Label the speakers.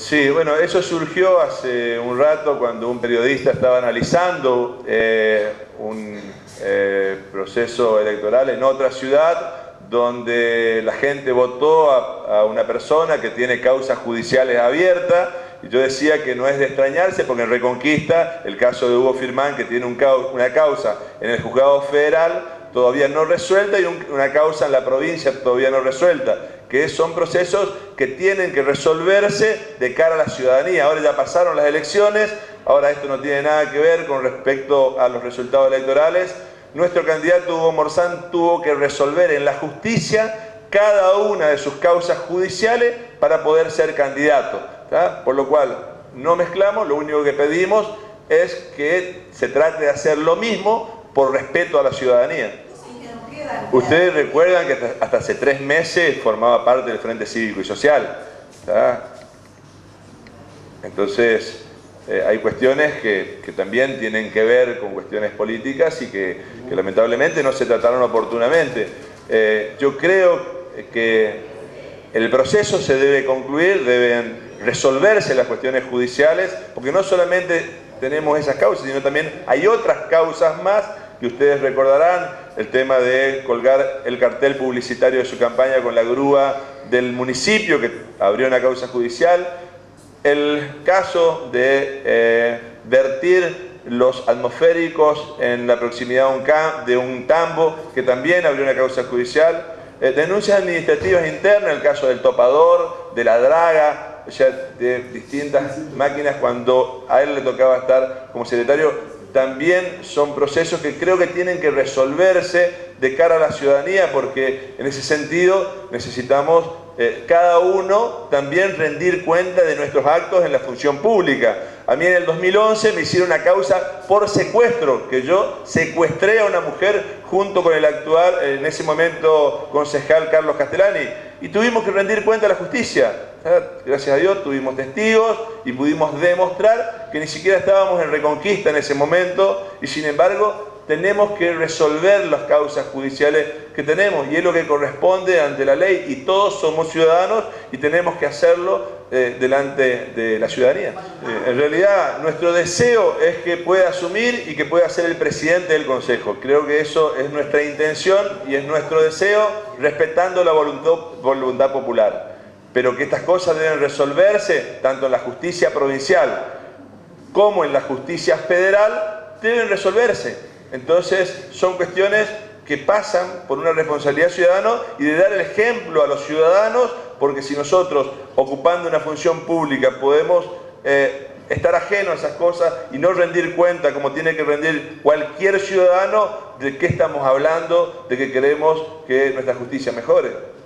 Speaker 1: Sí, bueno, eso surgió hace un rato cuando un periodista estaba analizando eh, un eh, proceso electoral en otra ciudad donde la gente votó a, una persona que tiene causas judiciales abiertas. Y yo decía que no es de extrañarse porque en Reconquista el caso de Hugo Firmán que tiene una causa en el juzgado federal todavía no resuelta y una causa en la provincia todavía no resuelta, que son procesos que tienen que resolverse de cara a la ciudadanía. Ahora ya pasaron las elecciones, ahora esto no tiene nada que ver con respecto a los resultados electorales. Nuestro candidato Hugo Morzán tuvo que resolver en la justicia cada una de sus causas judiciales para poder ser candidato. Por lo cual, no mezclamos, lo único que pedimos es que se trate de hacer lo mismo por respeto a la ciudadanía. Ustedes recuerdan que hasta hace tres meses formaba parte del Frente Cívico y Social. Entonces, eh, hay cuestiones que, también tienen que ver con cuestiones políticas y que, lamentablemente no se trataron oportunamente. Eh, yo creo que el proceso se debe concluir, deben resolverse las cuestiones judiciales, porque no solamente tenemos esas causas, sino también hay otras causas más que ustedes recordarán, el tema de colgar el cartel publicitario de su campaña con la grúa del municipio que abrió una causa judicial, el caso de eh, vertir los atmosféricos en la proximidad de un, tambo que también abrió una causa judicial, eh, denuncias administrativas internas, el caso del topador, de la draga, de distintas máquinas cuando a él le tocaba estar como secretario también son procesos que creo que tienen que resolverse de cara a la ciudadanía, porque en ese sentido necesitamos eh, cada uno también rendir cuenta de nuestros actos en la función pública. A mí en el 2011 me hicieron una causa por secuestro, que yo secuestré a una mujer junto con el actual, en ese momento, concejal Carlos Castellani, y tuvimos que rendir cuenta a la justicia. Gracias a Dios tuvimos testigos y pudimos demostrar que ni siquiera estábamos en reconquista en ese momento y sin embargo tenemos que resolver las causas judiciales que tenemos y es lo que corresponde ante la ley y todos somos ciudadanos y tenemos que hacerlo eh, delante de la ciudadanía. Eh, en realidad nuestro deseo es que pueda asumir y que pueda ser el presidente del Consejo. Creo que eso es nuestra intención y es nuestro deseo respetando la voluntad, voluntad popular pero que estas cosas deben resolverse tanto en la justicia provincial como en la justicia federal, deben resolverse. Entonces son cuestiones que pasan por una responsabilidad ciudadana y de dar el ejemplo a los ciudadanos, porque si nosotros, ocupando una función pública, podemos eh, estar ajenos a esas cosas y no rendir cuenta como tiene que rendir cualquier ciudadano de qué estamos hablando, de que queremos que nuestra justicia mejore.